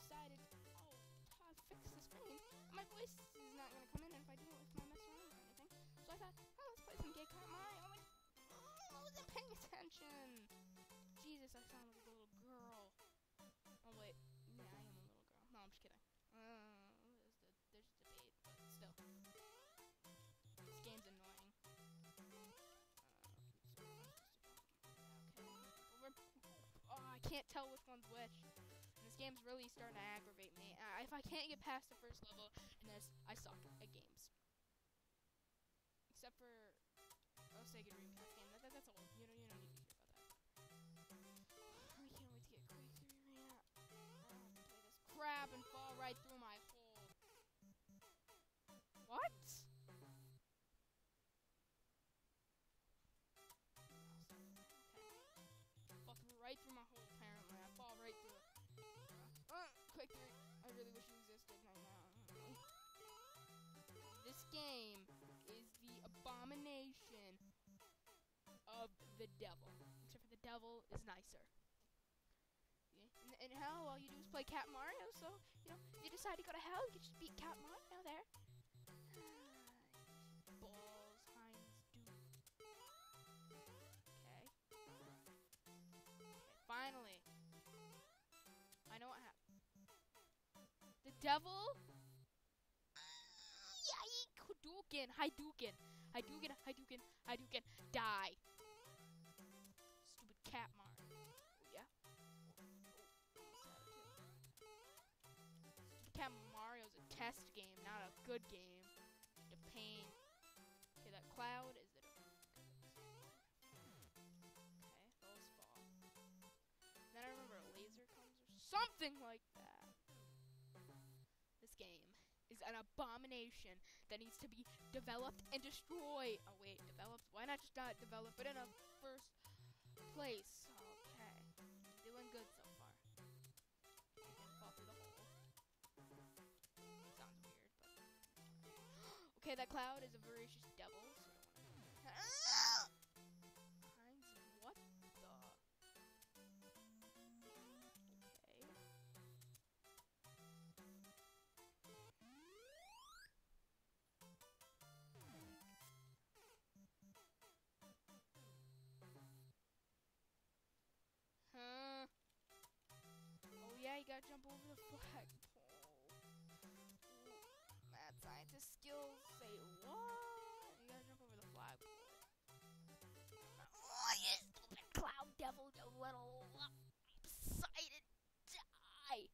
decided, oh, I'll fix the screen. My voice is not gonna come in if I do it if I mess around or anything. So I thought, oh, let's play some Gay Cat Mario. Oh, my, I wasn't paying attention. Jesus, I sound like a little girl. Oh wait, yeah, I am a little girl. No, I'm just kidding. Uh, there's, the, there's debate, but still. This game's annoying. Uh, okay. Oh, I can't tell which one's which. Game's really starting to aggravate me. Uh, if I can't get past the first level in this, I suck at games. Except for oh, Sega Dreamcast game. That, that, that's all. You don't, you don't need really wish existed. This game is the abomination of the devil. Except for the devil is nicer. Yeah. And, and hell, all you do is play Cat Mario, so, you know, you decide to go to hell, you just beat Cat Mario devil Hadouken, Hadouken, Hadouken, Hadouken, Hadouken, die. Stupid cat Mario. Oh, yeah? Cat Mario's a test game, not a good game. A pain. Okay, that cloud is it. Okay, those fall. Then I remember a laser comes or something like that. An abomination that needs to be developed and destroyed. Oh wait, developed? Why not just not develop it in a first place? Okay, doing good so far. fall through the hole. Sounds weird, but okay. That cloud is a voracious devil. So you gotta jump over the flagpole. Mad scientist skills say what? You gotta jump over the flagpole. Oh, you stupid cloud devil, you little excited die!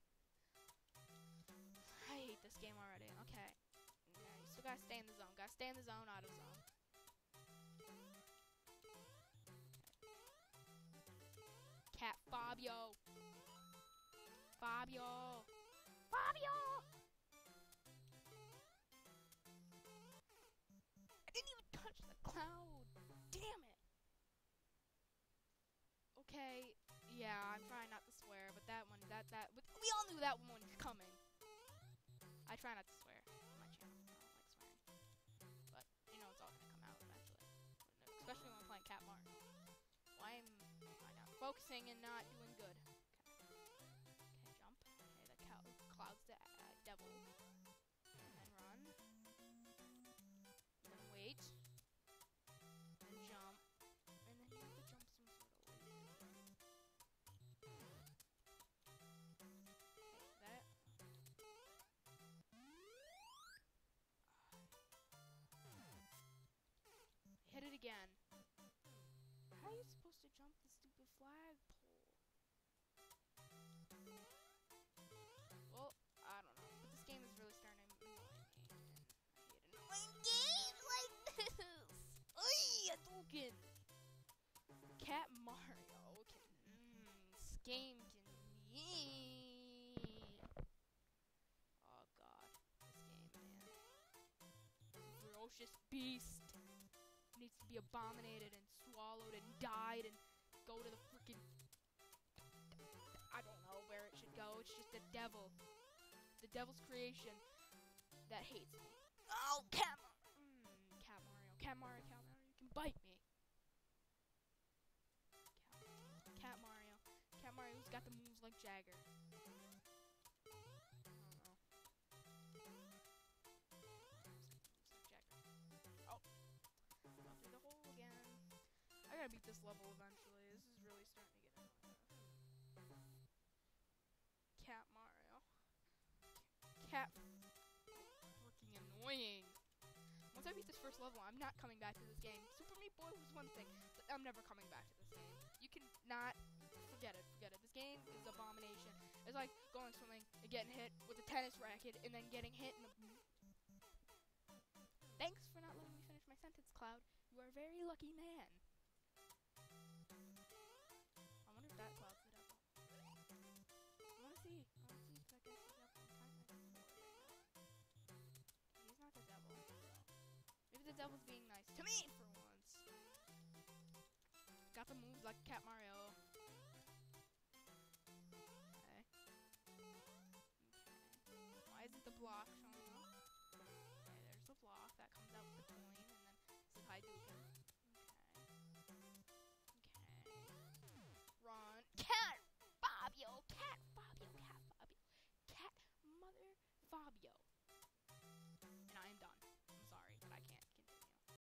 I hate this game already. Okay. Yeah, you still gotta stay in the zone. Gotta stay in the zone, out of zone. Fabio! Fabio! I didn't even touch the cloud! Damn it! Okay, yeah, I'm trying not to swear, but that one, that, that, but we all knew that one was coming. I try not to swear on my channel. I don't like swearing. But, you know, it's all gonna come out eventually. Especially when I'm playing Cat Mario. Why am I not focusing and not doing good? Game can. Yeah. Oh god, this game, man. Ferocious beast needs to be abominated and swallowed and died and go to the freaking. I don't know where it should go. It's just the devil the devil's creation that hates me. Oh, Cat! Mm, Cat Mario, Cat Mario, Cat Mario, you can bite me. got the moves like Jagger. I gotta beat this level eventually. This is really starting to get annoying. Cat Mario. Cat. Freaking annoying. Once I beat this first level, I'm not coming back to this game. Super Meat Boy was one thing. I'm never coming back to this game. You can not forget it, forget it. This game is abomination. It's like going swimming and getting hit with a tennis racket and then getting hit in the Thanks for not letting me finish my sentence, Cloud. You are a very lucky man. I wonder if that Cloud's the devil. I wanna see. I wanna see if that guy's the devil. I'm kind He's not the devil. Maybe the devil's being nice to me for. Got the moves like Cat Mario.